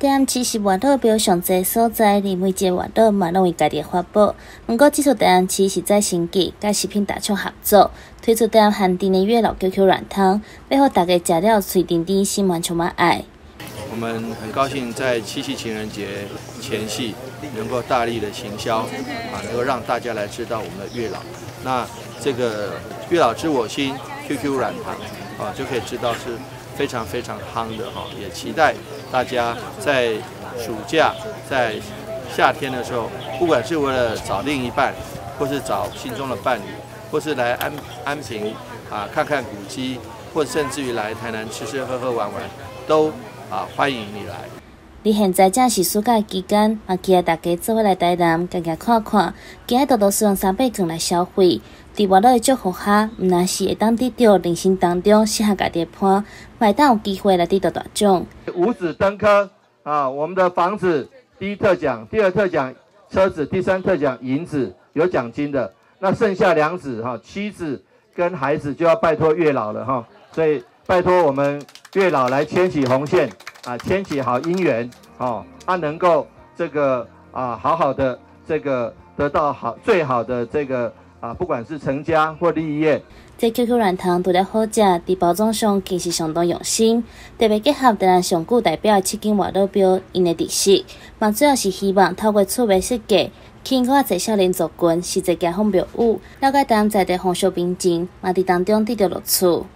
台市是外岛标上侪所在，连每个外岛嘛拢会家己发布。不过，这次台南市是在新记甲食品大厂合作，推出台南限定的月老 QQ 软糖，背后大家食了嘴甜甜，心满充满爱。我们很高兴在七夕情人节前夕，能够大力的行销，啊，能够让大家来知道我们的月老。那这个月老知我心 QQ 软糖，啊，就可以知道是。非常非常夯的哈，也期待大家在暑假、在夏天的时候，不管是为了找另一半，或是找心中的伴侣，或是来安安平啊看看古迹，或甚至于来台南吃吃喝喝玩玩，都啊欢迎你来。你现在正是暑假期间，也期待大家做伙来台南，行行看看，今日多多使用三倍券来消费。伫外头的祝福下，毋但是会当得到人生当中适合家己的伴，还当有机会来得到大奖。五子登科啊，我们的房子第一特奖，第二特奖车子，第三特奖银子有奖金的。那剩下两子哈，妻子跟孩子就要拜托月老了哈，所以拜托我们月老来牵起红线啊，牵起好姻缘哦，他能够这个啊好好的这个得到好最好的这个。啊，不管是成家或立业，在 QQ 软糖除了好食，伫包装上更是相当用心，特别结合台湾上古代表的七金外岛标因的特色，嘛主要是希望透过趣味设计，吸引较侪少年族群，是一件风标舞，了解台湾在地风俗民情，嘛伫当中得到乐趣。